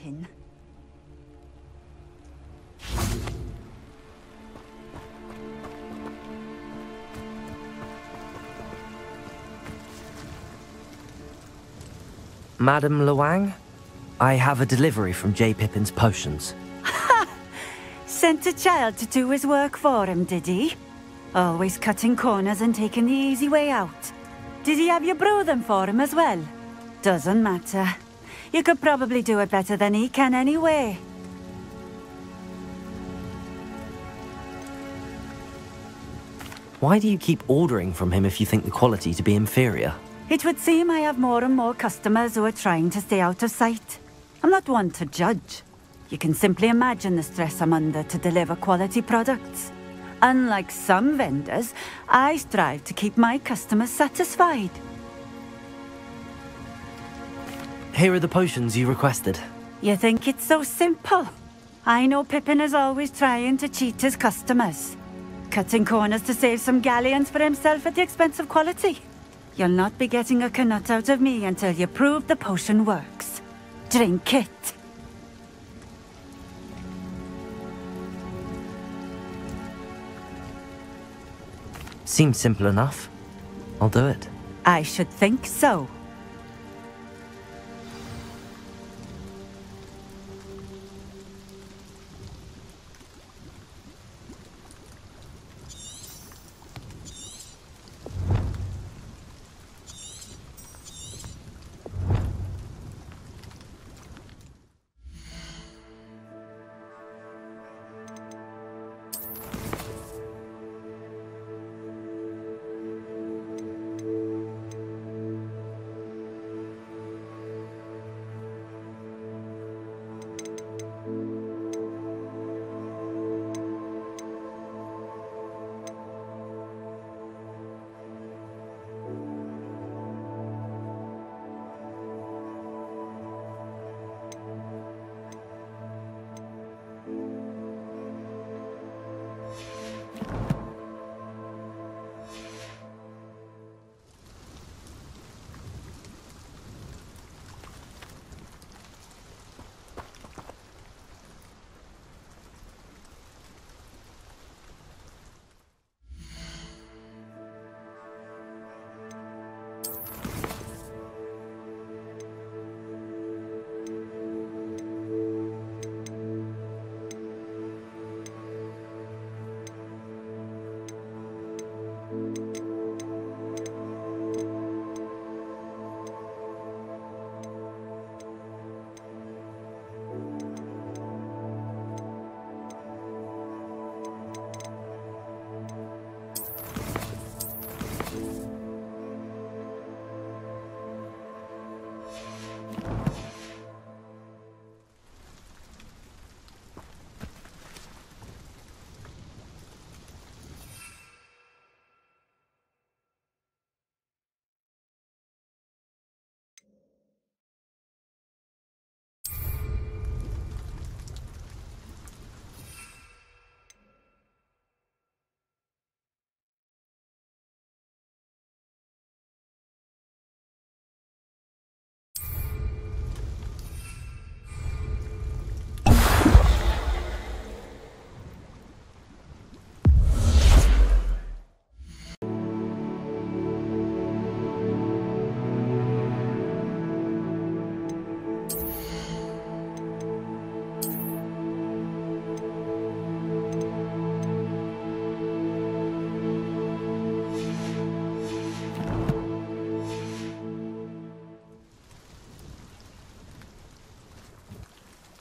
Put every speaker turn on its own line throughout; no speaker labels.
Pippin.
Madam Luang, I have a delivery from J. Pippin's potions.
Sent a child to do his work for him, did he? Always cutting corners and taking the easy way out. Did he have you brew them for him as well? Doesn't matter. You could probably do it better than he can anyway.
Why do you keep ordering from him if you think the quality to be inferior?
It would seem I have more and more customers who are trying to stay out of sight. I'm not one to judge. You can simply imagine the stress I'm under to deliver quality products. Unlike some vendors, I strive to keep my customers satisfied.
Here are the potions you requested.
You think it's so simple? I know Pippin is always trying to cheat his customers. Cutting corners to save some galleons for himself at the expense of quality. You'll not be getting a Knut out of me until you prove the potion works. Drink it.
Seems simple enough. I'll do it.
I should think so.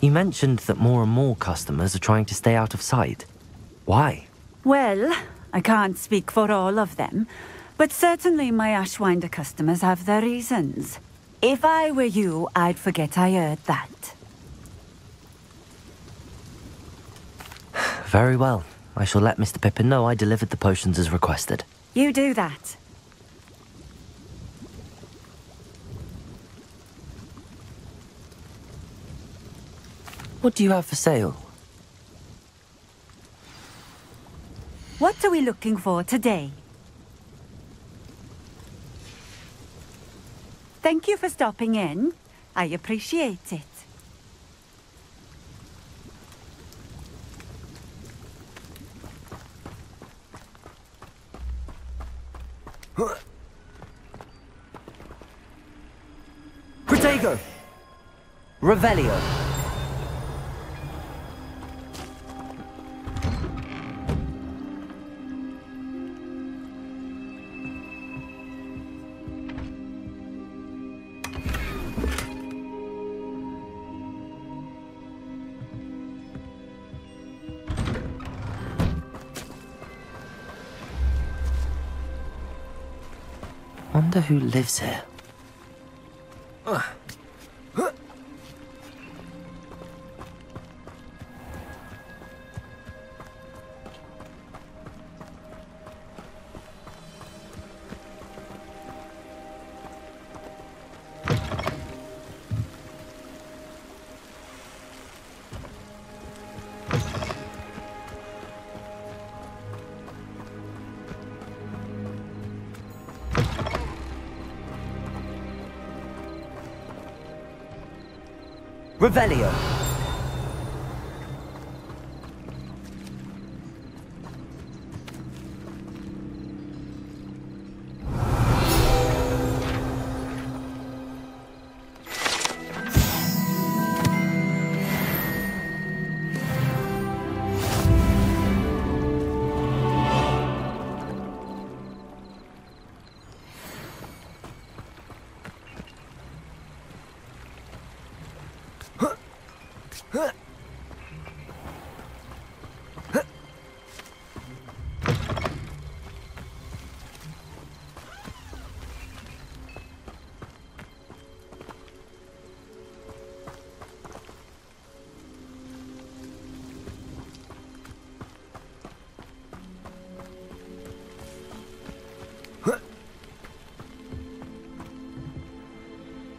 You mentioned that more and more customers are trying to stay out of sight. Why?
Well, I can't speak for all of them, but certainly my Ashwinder customers have their reasons. If I were you, I'd forget I heard that.
Very well. I shall let Mr. Pippin know I delivered the potions as requested.
You do that.
What do you have for sale?
What are we looking for today? Thank you for stopping in. I appreciate it.
Protego! Revelio! I wonder who lives here. Revelio.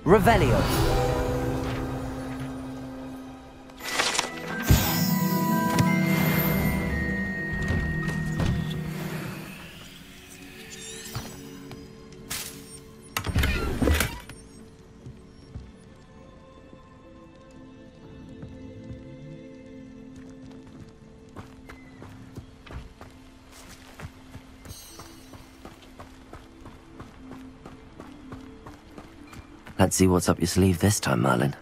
Revelio. Let's see what's up your sleeve this time, Merlin.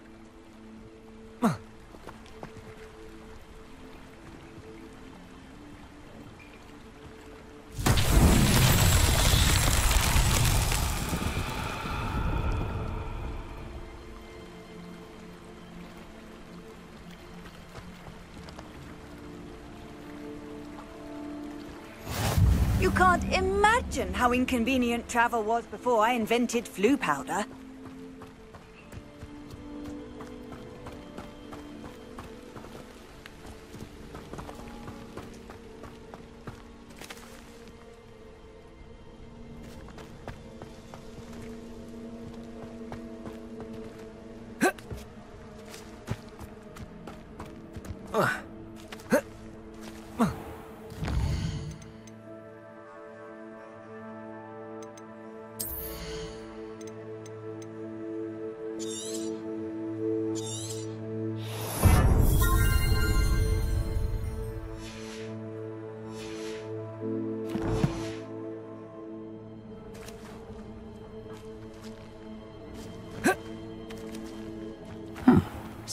You can't imagine how inconvenient travel was before I invented Floo powder.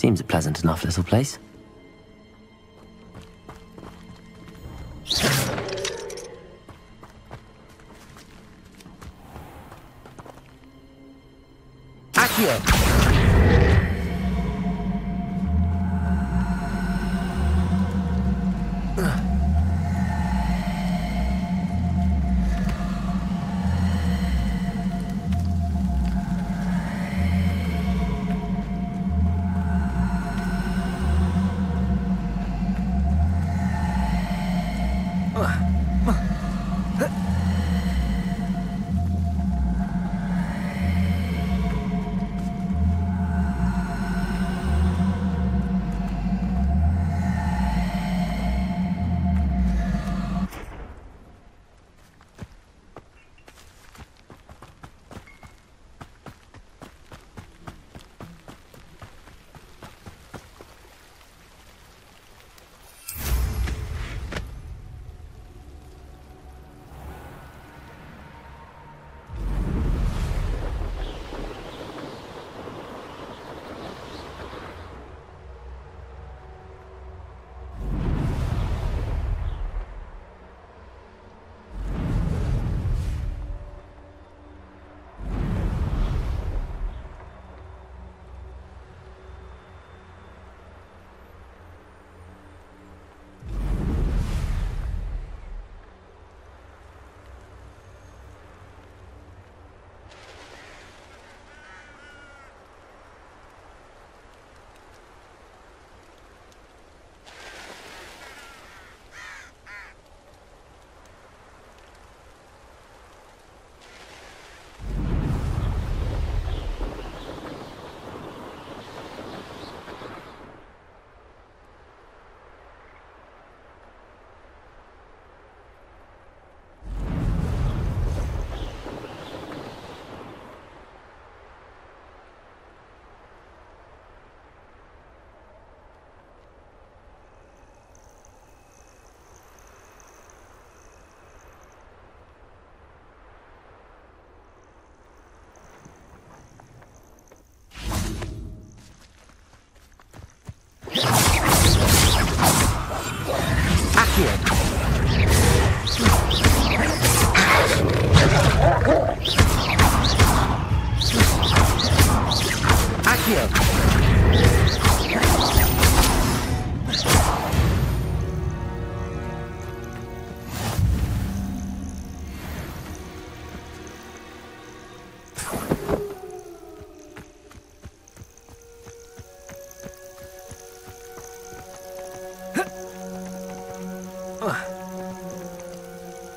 Seems a pleasant enough little place. Accio!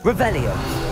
Revelio.